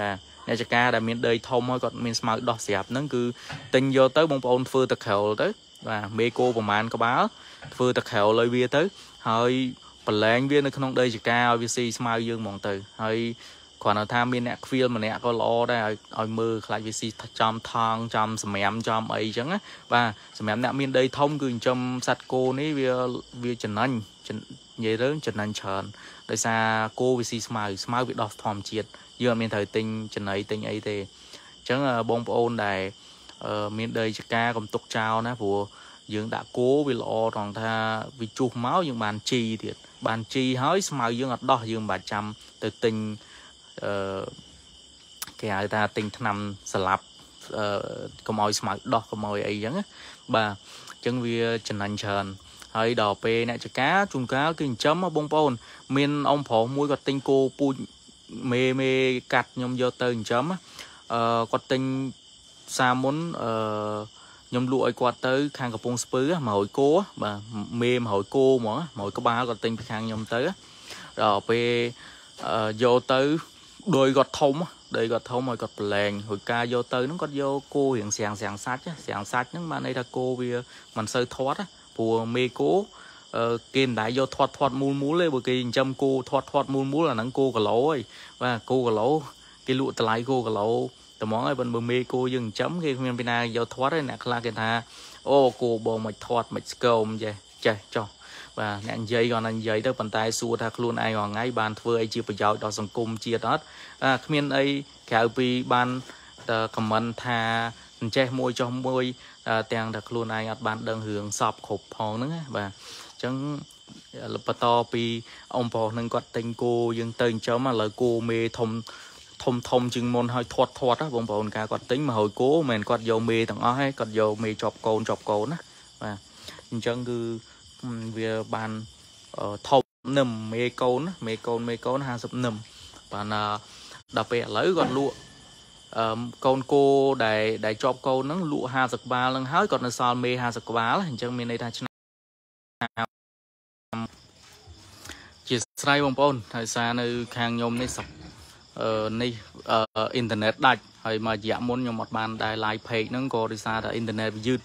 ណាអ្នកចកាដែលមានដីធំហើយគាត់មានស្មៅដោះស្រាប់ហ្នឹងគឺទិញយកទៅបងប្អូនធ្វើតក្រោលទៅបាទមេគោប្រមាណក្បាលធ្វើតក្រោលឲ្យវាទៅ ហើយប្រឡែងវានៅក្នុងដីចកាឲ្យវាស៊ីស្មៅយើងហ្មងទៅហើយគ្រាន់តែថាមានអ្នកខ្វៀលម្នាក់ក៏ល្អដែរឲ្យឲ្យមើលខ្លាចវាស៊ីចំថងចំសម្រាមចំអីចឹងណាបាទសម្រាប់អ្នកមានដីធំគឺចិញ្ចឹមសត្វគោនេះវាវាចំណេញនិយាយទៅចំណេញច្រើន ដោយសារគោវាស៊ីស្មៅស្មៅវាដោះធម្មជាតិយើងអត់មានត្រូវទិញចំណីទិញអីទេអញ្ចឹងបងប្អូនដែលមានដីចកាកុំទុកចោលណាព្រោះយើងដាក់គោវាល្អត្រង់ថាវាជុះមកយើងបានជីទៀតបានជីហើយស្មៅយើងអត់ដោះយើងមិនបាច់ចាំទៅទិញអឺគេហៅថាទិញថ្នាំស្លាប់អឺកុំឲ្យស្មៅដោះកុំឲ្យអីចឹងបាទអញ្ចឹងវាចំណេញច្រើន ហើយដល់ពេលអ្នកចកាជួនកាលគឺចិញ្ចឹមបងប្អូន មានអ៊ំប្រុសមួយគាត់ទិញគោពូជមេមេកាត់ខ្ញុំយកទៅចិញ្ចឹមអឺគាត់ទិញសាមុនអឺខ្ញុំលក់ឲ្យគាត់ទៅខាងកំពង់ស្ពឺ100គោបាទមេ100គោហ្មង100ក្បាលគាត់ទិញពីខាងខ្ញុំទៅដល់ពេលយកទៅដោយគាត់ធំដោយគាត់ធំឲ្យគាត់ប្រឡែងរួចការយកទៅហ្នឹងគាត់យកគោរៀងស្រាំងស្រាំងសាច់ស្រាំងសាច់ហ្នឹងបានន័យថាគោវាមិនសូវធាត់ ព្រោះមេគោគេមិនដែរយកធាត់ធាត់មូលមូលទេបើគេចិញ្ចឹមគោធាត់ធាត់មូលមូលអាហ្នឹងគោគីឡូហីបាទគោគីឡូគេលក់តម្លៃគោគីឡូត្មងហើយបើមេគោយើងចិញ្ចឹមគេគ្មានពីណាយកធាត់ទេអ្នកខ្លះគេថាអូគោបងមិនធាត់មិនស្គមចេះចេះចុះបាទអ្នកនិយាយគាត់ណានិយាយទៅប៉ុន្តែសួរថាខ្លួនឯងរាល់ថ្ងៃបានធ្វើអីជាប្រយោជន៍ដល់សង្គមជាតិអត់គ្មានអីក្រៅពីបានតែខមមិនថាអញ្ចេះមួយចុះមួយ ទាំងតែខ្លួនឯងអត់បានដឹងរឿងសពគ្រប់ផងហ្នឹងណាបាទអញ្ចឹងបន្តពីអំប្រុសនឹងគាត់ទិញគោយើងទៅចិញ្ចឹមឥឡូវគោមេធំធំធំជាងមុនហើយធាត់ធាត់បងប្អូនការគាត់ទិញមកហើយគោមិនមែនគាត់យកមេទាំងអស់ទេគាត់យកមេជាប់កូនជាប់កូនណាបាទអញ្ចឹងគឺវាបានធំនឹមមេកូនមេកូនមេកូន50នឹមបានដល់ពេលឥឡូវគាត់លក់អឺ កូនគោដែលដែលជាប់កូនហ្នឹងលក់50ក្បាលហ្នឹងហើយគាត់នៅសល់មេ50ក្បាលអញ្ចឹងមានន័យថាឆ្នាំជាស្រ័យបងប្អូនហើយសារនៅ ខាងខ្ញុំនេះសអឺនេះអ៊ីនធឺណិតដាច់ហើយមករយៈមុនខ្ញុំអត់បានដែរ live page ហ្នឹងក៏ដោយសារតែអ៊ីនធឺណិតវាយឺត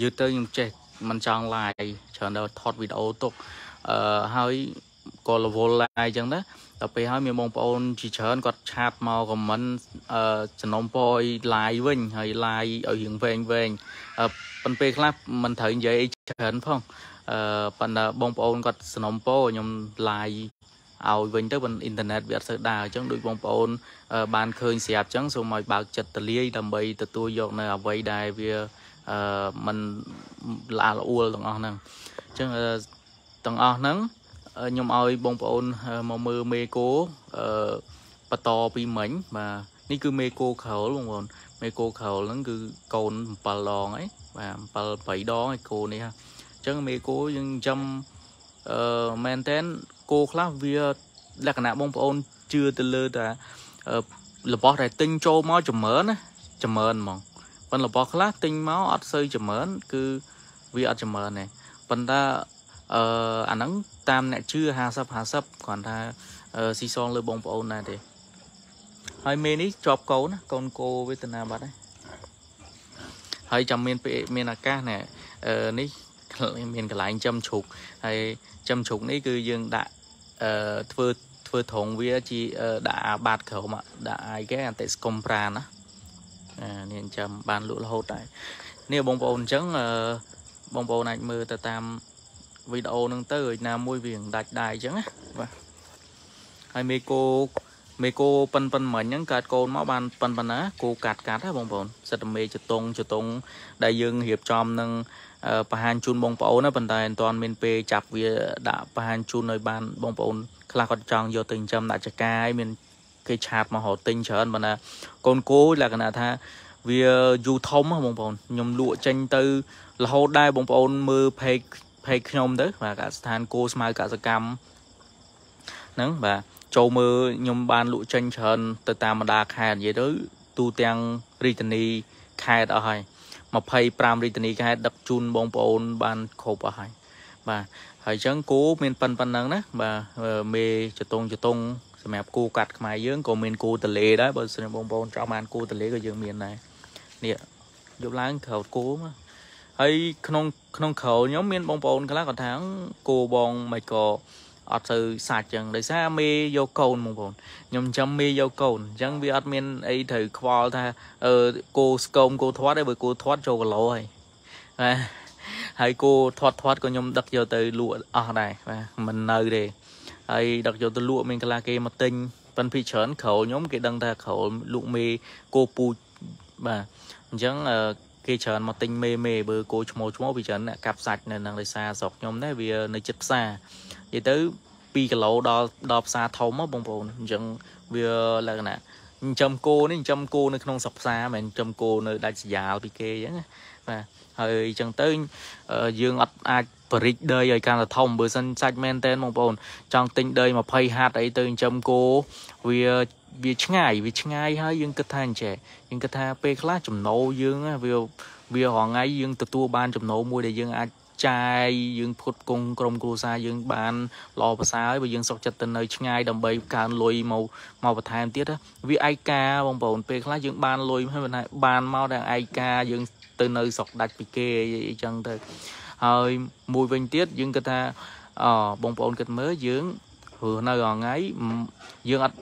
យឺតទៅខ្ញុំចេះមិនចង់ live ច្រើនដល់ថតវីដេអូទុកអឺហើយ ក៏រវល់ឡាយអញ្ចឹងណាដល់ពេលហើយមានបងប្អូនជាច្រើនគាត់ឆាតមកខមមិនអឺចំណុំពរឲ្យ live វិញហើយ live ឲ្យរៀងវែងវែងប៉ុន្តែពេលខ្លះមិនត្រូវនិយាយអីច្រើនផងអឺប៉ុន្តែបងប្អូនគាត់សំណុំពរខ្ញុំ live ឲ្យវិញទៅប៉ុន្តែអ៊ីនធឺណិតវាអត់សូវដើរអញ្ចឹងដូចបងប្អូនបានឃើញស្រាប់អញ្ចឹងសូមឲ្យបើកចិត្តទលាយដើម្បីទទួលយកនៅអ្វីដែលវាអឺมันល្អល្អួលទាំងអស់ហ្នឹងអញ្ចឹងទាំងអស់ហ្នឹង ខ្ញុំឲ្យបងប្អូនមកមើលមេកូអឺបន្តពីមិញបាទនេះគឺមេកូក្រោលបងប្អូនមេកូក្រោលហ្នឹងគឺកូន7ដងហីបាទ7 8ដងឯគោនេះអញ្ចឹងមេកូយើងចាំអឺមែនតែនគោខ្លះវាលក្ខណៈបងប្អូនជឿទៅលើតែរបស់ដែលទិញចូលមកចម្រើនណាចម្រើនហ្មងប៉ុន្តែរបស់ខ្លះទិញមកអត់សូវចម្រើន គឺវាអត់ចម្រើនទេប៉ុន្តែ អឺអាហ្នឹងតាមអ្នកជឿ50 50គ្រាន់ថាស៊ីសងលើបងប្អូនដែរទេហើយមេនេះជាប់កូនណាកូនគោវេទនាបាត់ហើយហើយចាំមានពេលមានអាកាសណែអឺនេះមានកន្លែងចំជ្រូកហើយចំជ្រូកនេះគឺយើងដាក់អឺធ្វើធ្វើត្រង់វាជាដាក់អាបាតក្រោមដាក់អាយគេអតិស្គមប្រានណានេះចាំបានលក់រហូតដែរនេះបងប្អូនអញ្ចឹងបងប្អូនអាចមើលទៅតាម វីដេអូហ្នឹងទៅឲ្យណាមួយវាដាច់ដែរអញ្ចឹងណាបាទហើយមេកូមេកូប៉ិនប៉ិនមិញហ្នឹងកាត់កូនមកបានប៉ិនប៉ិនណាគោកាត់កាត់ហ៎បងប្អូនសិតមេចតុងចតុងដែលយើងរៀបចំនឹងបង្ហាញជូនបងប្អូនណាប៉ុន្តែមិនទាន់មានពេលចាប់វាដាក់បង្ហាញជូនឲ្យបានបងប្អូនខ្លះគាត់ចង់យកទៅចិញ្ចឹមដាក់ចកាយមានគេឆាតមករត់ទិញច្រើនប៉ុន្តែកូនគោលក្ខណៈថាវាយូរធំបងប្អូនខ្ញុំលក់ចេញទៅរហូតដែរបងប្អូនមើល page page ខ្ញុំទៅបាទកសិដ្ឋានគោស្មៅកសកម្មហ្នឹងបាទចូលមើលខ្ញុំបានលក់ចេញច្រើនទៅតាមបណ្ដាខេត្តនិយាយទៅទូទាំងរាជធានីខេត្តអស់ហើយ25រាជធានីខេត្តដឹកជូនបងប្អូនបានគ្រប់អស់ហើយបាទហើយអញ្ចឹងគោមានប៉ុណ្ណឹងណាបាទមេចតុងចតុងសម្រាប់គោកាត់ខ្មែរយើងក៏មានគោតលេដែរបើសិនបងប្អូនចង់បានគោតលេក៏យើងមានដែរនេះយកឡើងក្រោតគោមក ហើយក្នុងក្នុងក្រោលខ្ញុំមានបងប្អូនខ្លះគាត់ថាគោបងមិនក៏អត់ទៅសាច់ចឹងដោយសារមេយកកូនបងប្អូនខ្ញុំចាំមេយកកូនអញ្ចឹងវាអត់មានអីត្រូវខ្វល់ថាអឺគោស្គមគោធាត់ទេបើគោធាត់ចូលគីឡូហើយបាទហើយគោធាត់ធាត់ក៏ខ្ញុំដឹកយកទៅលក់អស់ដែរបាទមិននៅទេហើយដឹកយកទៅលក់មានកន្លះគេមកទិញប៉ិនពីច្រើនក្រោលខ្ញុំគេដឹងថាក្រោលលក់មេគោពូជបាទអញ្ចឹង គេច្រើនមកទិញមេមេបើគោឈ្មោះឈ្មោះពីច្រើនអ្នកកាប់សាច់នៅនឹងដោយសារស្រុកខ្ញុំដែរវានៅចិត្តផ្សារនិយាយទៅ2គីឡូដល់ដល់ផ្សារធំបងប្អូនអញ្ចឹងវាលក្ខណៈចិញ្ចឹមគោនេះចិញ្ចឹមគោនៅក្នុងស្រុកផ្សារមិនចិញ្ចឹមគោនៅដាច់ស្រយាលពីគេអញ្ចឹងបាទហើយអញ្ចឹងទៅយើងអត់អាចបរិចដីឲ្យកាន់តែធំបើសិនសាច់មែនតែនបងប្អូនចង់ទិញដី20ហាត់អីទៅចិញ្ចឹមគោវា វាឆ្ងាយវាឆ្ងាយហើយយើងគិតថាអញ្ចេះយើងគិតថាពេលខ្លះចំណូលយើងវាវារងថ្ងៃយើងទទួលបានចំណូលមួយដែលយើងអាចចាយយើងផ្គត់ផ្គង់ក្រុមគ្រួសារយើងបានល្អប្រសើរហើយបើយើងសុខចិត្តទៅនៅឆ្ងាយដើម្បីកើនលុយមកមកបន្ថែមទៀតវាឯកាបងប្អូនពេលខ្លះយើងបានលុយហើយបានមកដល់ឯកាយើងទៅនៅស្រុកដាច់ពីគេអីចឹងទៅហើយមួយវិញទៀតយើងគិតថាអបងប្អូនគិតមើលយើងព្រោះនៅរងថ្ងៃយើងអត់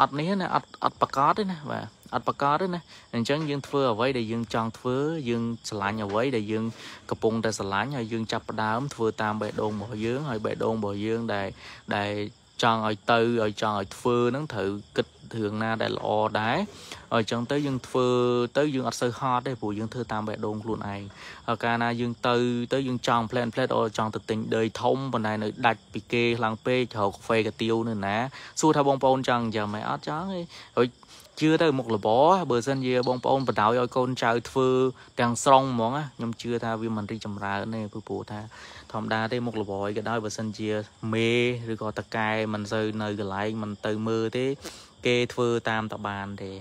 អត់នេះណាអត់អត់ប្រកាសទេណាបាទអត់ប្រកាសទេណាអញ្ចឹងយើងធ្វើអ្វីដែលយើងចង់ធ្វើយើងឆ្លាញ់អ្វីដែលយើងកំពុងតែឆ្លាញ់ហើយយើងចាប់ផ្ដើមធ្វើតាមបេះដូងរបស់យើងហើយបេះដូងរបស់យើងដែលដែលចង់ឲ្យទៅឲ្យចង់ឲ្យធ្វើហ្នឹងត្រូវគិតរឿងណាដែលល្អដែរអញ្ចឹងទៅយើងធ្វើទៅយើងអត់សូវហត់ទេព្រោះយើងធ្វើតាមបេះដូងខ្លួនឯងហើយកាលណាយើងទៅទៅយើងចង់ plan plan អូចង់ទៅទិញដីធំប៉ុន្តែនៅដាច់ពីគេខ្លាំងពេកត្រូវកាហ្វេកាទៀវនៅណាសួរថាបងប្អូនចង់អញ្ចឹងមិនអត់ចង់ទេហើយជឿទៅមុខលបបើសិនជាបងប្អូនបដ ாய் ឲ្យកូនចៅធ្វើទាំងស្រុងហ្មងខ្ញុំជឿថាវាមិនរីចម្រើនទេព្រោះថាធម្មតាទេមុខលបយក៏ដោយបើសិនជាមេឬក៏តកែមិនសូវនៅកន្លែងមិនទៅមើលទេ គេធ្វើតាមតបានទេ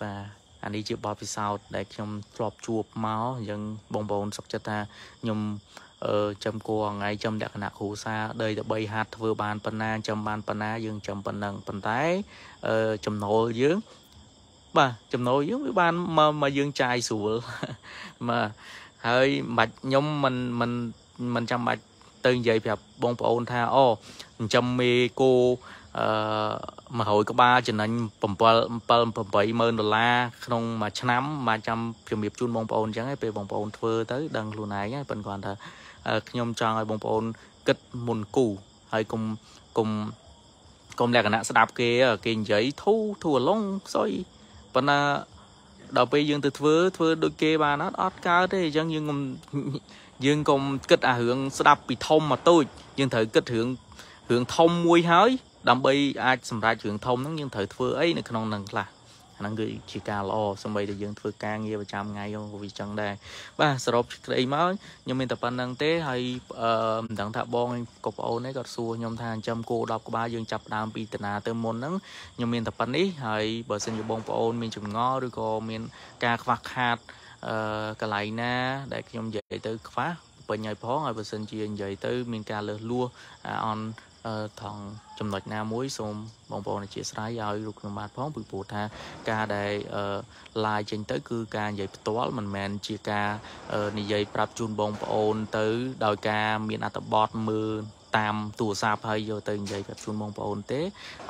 បាទអានេះជាបទពិសោធន៍ដែលខ្ញុំធ្លាប់ជួបមកអញ្ចឹងបងប្អូនសុខចិត្តថាខ្ញុំអឺចំគួរថ្ងៃចំលក្ខណៈគ្រូសាដីទៅ3ហាត់ធ្វើបានប៉ុណ្ណាចំបានប៉ុណ្ណាយើងចំប៉ុណ្ណឹងប៉ុន្តែអឺចំណូលយើងបាទចំណូលយើងវាបានមកមកយើងចាយស្រួលបាទហើយមិនបាច់ខ្ញុំមិនមិនមិនចាំបាច់ទៅនិយាយប្រាប់បងប្អូនថាអូចិញ្ចឹមមេគោ អឺ100ក្បាលចំណេញ7 7 80000ដុល្លារក្នុងមួយឆ្នាំមកចាំជំរាបជូនបងប្អូនអញ្ចឹងឯងពេលបងប្អូនធ្វើទៅដឹងខ្លួនឯងហើយប៉ុន្តែគាត់ថាខ្ញុំចង់ឲ្យបងប្អូនគិតមុនគូហើយកុំកុំកុំលក្ខណៈស្ដាប់គេគេនិយាយធូធូអឡុងខ្សុយប៉ុន្តែដល់ពេលយើងទៅធ្វើធ្វើដូចគេបានអត់អត់កើតទេអញ្ចឹងយើងកុំយើងកុំគិតអារឿងស្ដាប់ពីធំមកតូចយើងត្រូវគិតរឿងរឿងធំមួយហើយ ដើម្បីអាចសម្រេចរឿងធំហ្នឹងយើងត្រូវធ្វើអីនៅក្នុងហ្នឹងខ្លះអាហ្នឹងគឺជាការល្អសម្បីតែយើងធ្វើការងារប្រចាំថ្ងៃក៏វាចឹងដែរបាទសរុបក្តីមកខ្ញុំមានតែប៉ុណ្្នឹងទេហើយអឺមិនដឹងថាបងកូនប្អូននេះគាត់សួរខ្ញុំថាចិញ្ចឹមគោ10ក្បាលយើងចាប់ដើមពីតាណាទៅមុនហ្នឹងខ្ញុំមានតែប៉ុណ្្នេះហើយបើសិនជាបងប្អូនមានចម្ងល់ឬក៏មានការខ្វះខាតអឺកន្លែងណា ដែលខ្ញុំនិយាយទៅខ្វះពេញឲ្យផងហើយបើសិនជានិយាយទៅ មានការលើសលួសអន ថងចំណុចណាមួយសូមបងប្អូនអធិស្ឋានឲ្យរូបខ្ញុំបាទផងពីព្រោះថាការដែល live ចេញទៅ គឺការនិយាយផ្ទាល់មិនមែនជាការនិយាយប្រាប់ជូនបងប្អូនទៅ ដោយការមានអត្ថបទមើលតាមទូរស័ព្ទហើយយកទៅនិយាយប្រាប់ជូនបងប្អូនទេ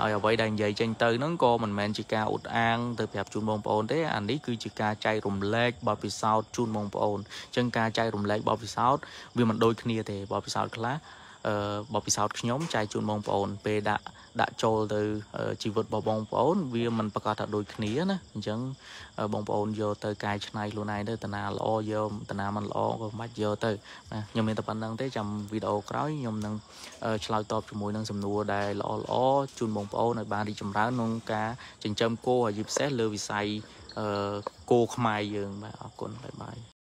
ហើយអ្វីដែលនិយាយចេញទៅហ្នឹងក៏មិនមែនជាការអ៊ុតអាងទៅប្រាប់ជូនបងប្អូនទេអានេះគឺជាការចែករំលែកបទពិសោធន៍ជូនបងប្អូនអញ្ចឹងការចែករំលែកបទពិសោធន៍វាមិនដូចគ្នាទេបទពិសោធន៍ខ្លះ បបពិសោធន៍ខ្ញុំចែកជូនបងប្អូន ពេលដាក់ដាក់ចូលទៅជីវិតរបស់បងប្អូន វាមិនប្រកាសថាដូចគ្នាណាអញ្ចឹងបងប្អូនយកទៅកែច្នៃខ្លួនឯងទៅតាណាល្អយកតាណាមិនល្អក៏មិនបាច់យកទៅណាខ្ញុំមានតែប៉ុណ្្នឹងទេចាំវីដេអូក្រោយខ្ញុំនឹងឆ្លើយតបជាមួយនឹងសំណួរដែលល្អល្អជូនបងប្អូនឲ្យបានរីកចម្រើនក្នុងការចិញ្ចឹមគោឲ្យពិសេសលើវិស័យគោខ្មែរយើងបាទអរគុណបាយបាយ